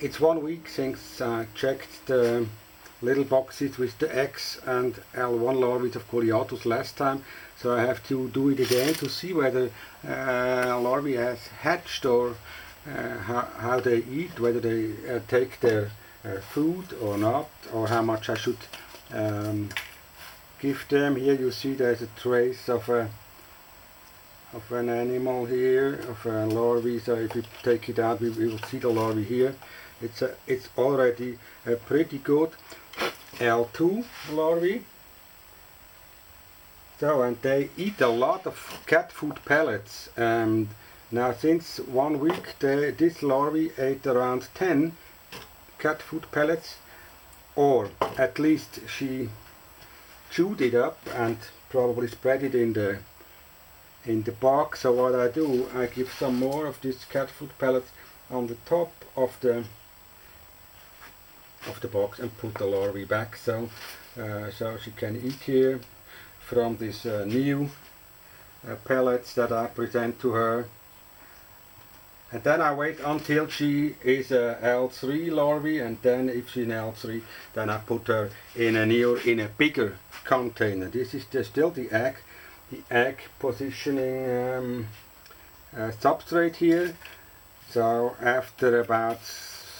it's one week since I checked the little boxes with the X and L1 larvae of goliatus last time. So I have to do it again to see whether uh, larvae has hatched or uh, how, how they eat, whether they uh, take their uh, food or not, or how much I should um, give them. Here you see there's a trace of a of an animal here, of a larvae. So if we take it out, we, we will see the larvae here. It's a, it's already a pretty good L2 larvae. So and they eat a lot of cat food pellets. And now since one week, they, this larvae ate around 10 cat food pellets, or at least she chewed it up and probably spread it in the in the box. So what I do, I give some more of these cat food pellets on the top of the of the box and put the larvae back. So uh, so she can eat here from these uh, new uh, pellets that I present to her. And then I wait until she is a L3 larvae and then if she's an L3 then I put her in a new in a bigger container. This is the, still the egg the egg positioning um, uh, substrate here. So after about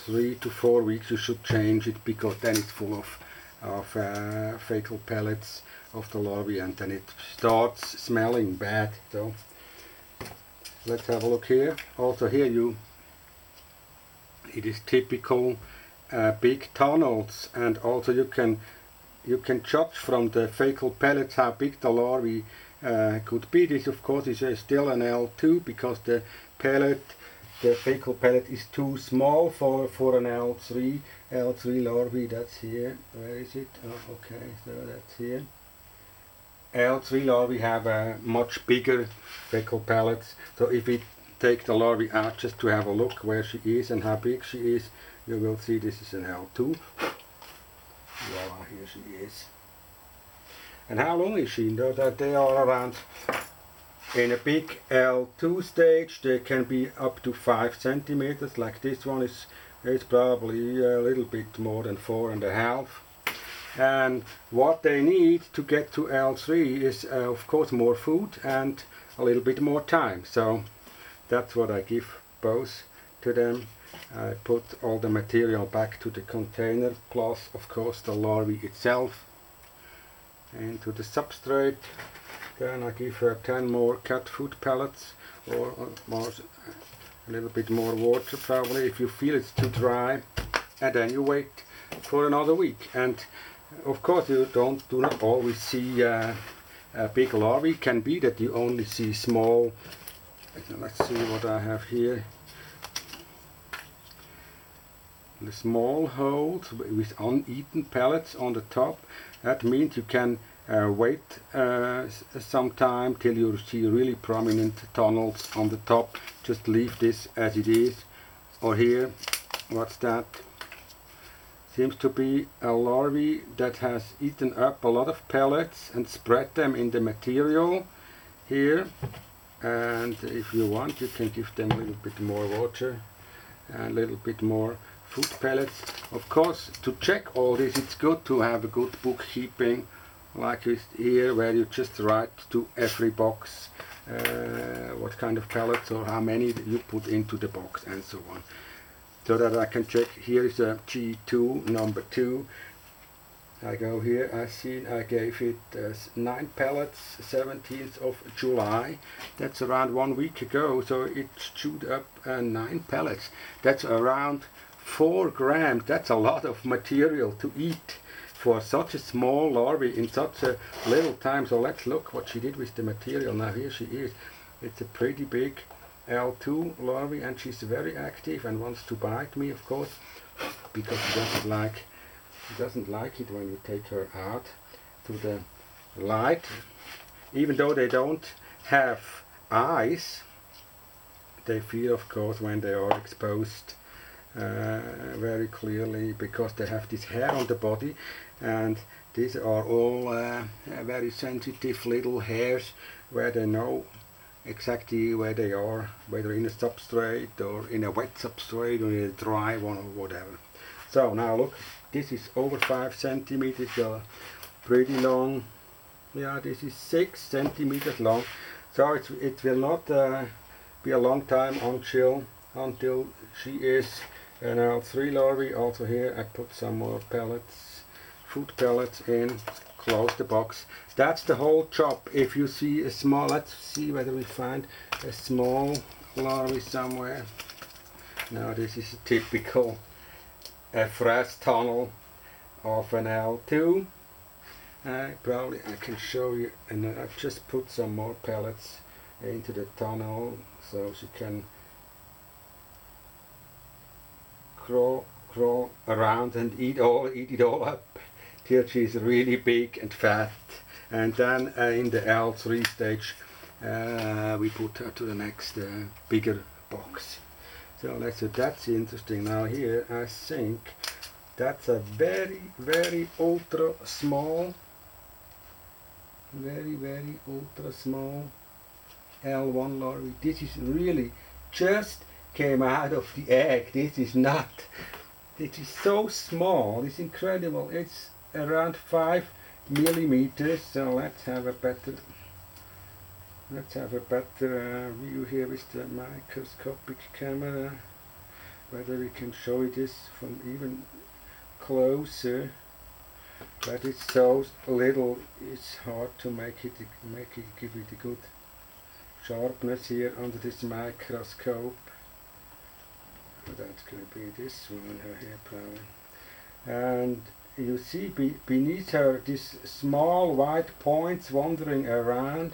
three to four weeks you should change it because then it's full of of uh, fecal pellets of the larvae and then it starts smelling bad so. Let's have a look here. Also here you it is typical uh, big tunnels and also you can you can judge from the fecal pellets how big the larvae uh, could be. This of course is uh, still an L2 because the pellet the fecal pellet is too small for for an L3 L3 larvae that's here. Where is it? Oh, okay so that's here. L3 larvae have a much bigger fecal pellets so if we take the larvae out just to have a look where she is and how big she is you will see this is an L2 voila here she is. And how long is she? Know that they are around in a big L2 stage they can be up to 5 centimeters. Like this one is it's probably a little bit more than four and a half. And what they need to get to L3 is uh, of course more food and a little bit more time. So that's what I give both to them. I put all the material back to the container plus of course the larvae itself into the substrate then I give her 10 more cat food pellets or more, a little bit more water probably. If you feel it's too dry and then you wait for another week. And of course you don't do not always see uh, a big larvae can be that you only see small let's see what I have here. The small holes with uneaten pellets on the top. That means you can wait uh, some time till you see really prominent tunnels on the top. Just leave this as it is. Or here what's that? Seems to be a larvae that has eaten up a lot of pellets and spread them in the material here. And if you want you can give them a little bit more water and a little bit more food pellets. Of course to check all this it's good to have a good bookkeeping like here where you just write to every box uh, what kind of pellets or how many you put into the box and so on. So that I can check here is a G2 number 2 I go here I see I gave it uh, 9 pellets 17th of July. That's around one week ago so it chewed up uh, 9 pellets that's around 4 grams that's a lot of material to eat for such a small larvae in such a little time. So let's look what she did with the material. Now here she is. It's a pretty big L2 larvae and she's very active and wants to bite me of course because she doesn't like she doesn't like it when you take her out to the light. Even though they don't have eyes, they feel of course when they are exposed very clearly because they have this hair on the body and these are all uh, very sensitive little hairs where they know exactly where they are, whether in a substrate or in a wet substrate or in a dry one or whatever. So now look, this is over 5 centimeters, pretty long. Yeah, this is 6 centimeters long. So it, it will not uh, be a long time until, until she is and now three larvae also here I put some more pellets food pellets in close the box. That's the whole job. If you see a small let's see whether we find a small larvae somewhere. Now this is a typical uh, fresh tunnel of an L2 uh, probably I can show you and I've just put some more pellets into the tunnel so she can crawl, crawl around and eat all, eat it all up till she's really big and fat. And then uh, in the L3 stage, uh, we put her to the next uh, bigger box. So so that's interesting. Now here, I think that's a very, very ultra small, very, very ultra small L1 larvae. This is really just came out of the egg. This is not. It is so small. It's incredible. It's around five millimeters. So let's have a better. Let's have a better uh, view here with the microscopic camera. Whether we can show this from even closer. But it's so little. It's hard to make it make it give it a good sharpness here under this microscope that's going to be this one here probably and you see be beneath her these small white points wandering around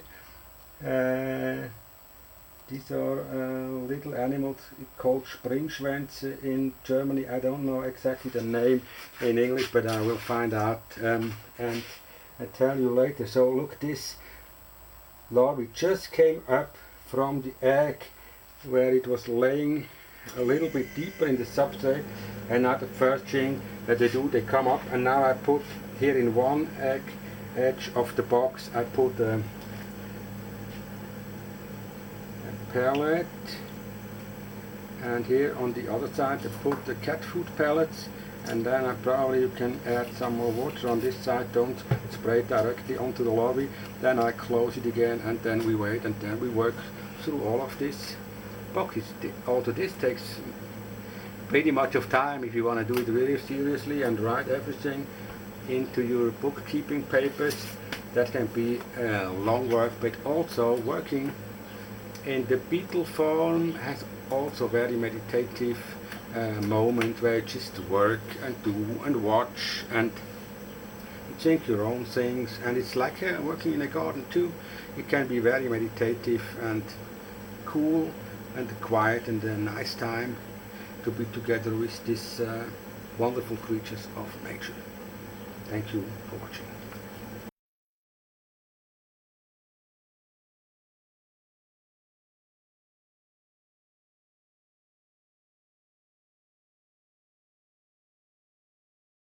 uh, these are uh, little animals called Springschwänze in Germany. I don't know exactly the name in English, but I will find out um, and I tell you later. So look, this larvae just came up from the egg where it was laying a little bit deeper in the substrate and now the first thing that they do they come up and now I put here in one egg edge of the box I put a, a pellet. And here on the other side I put the cat food pellets. And then I probably you can add some more water on this side. Don't spray directly onto the larvae then I close it again and then we wait and then we work through all of this Also this takes pretty much of time if you want to do it really seriously and write everything into your bookkeeping papers. That can be uh, long work, but also working in the beetle form has also very meditative uh, moment where you just work and do and watch and think your own things and it's like uh, working in a garden too. It can be very meditative and cool and the quiet and the nice time to be together with these uh, wonderful creatures of nature. Thank you for watching.